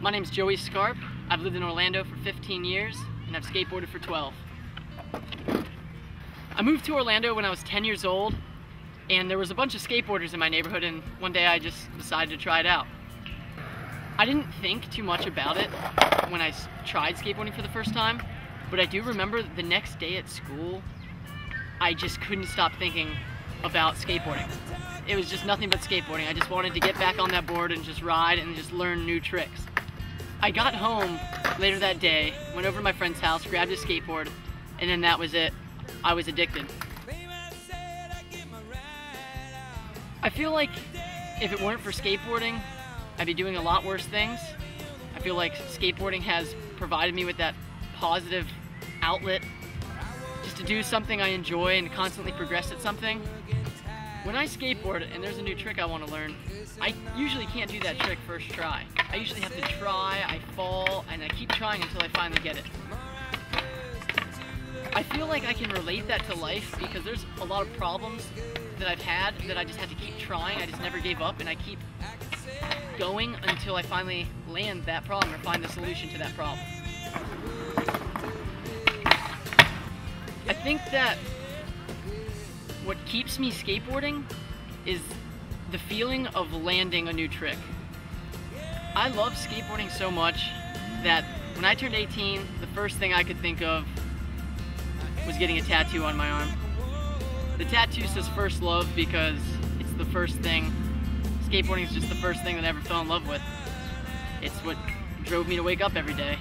My name's Joey Scarp. I've lived in Orlando for 15 years and I've skateboarded for 12. I moved to Orlando when I was 10 years old and there was a bunch of skateboarders in my neighborhood and one day I just decided to try it out. I didn't think too much about it when I tried skateboarding for the first time, but I do remember the next day at school, I just couldn't stop thinking about skateboarding. It was just nothing but skateboarding. I just wanted to get back on that board and just ride and just learn new tricks. I got home later that day, went over to my friend's house, grabbed a skateboard, and then that was it. I was addicted. I feel like if it weren't for skateboarding, I'd be doing a lot worse things. I feel like skateboarding has provided me with that positive outlet just to do something I enjoy and constantly progress at something. When I skateboard and there's a new trick I want to learn, I usually can't do that trick first try. I usually have to try, I fall, and I keep trying until I finally get it. I feel like I can relate that to life because there's a lot of problems that I've had that I just had to keep trying. I just never gave up and I keep going until I finally land that problem or find the solution to that problem. I think that what keeps me skateboarding is the feeling of landing a new trick. I love skateboarding so much that when I turned 18, the first thing I could think of was getting a tattoo on my arm. The tattoo says first love because it's the first thing, skateboarding is just the first thing that I ever fell in love with. It's what drove me to wake up every day.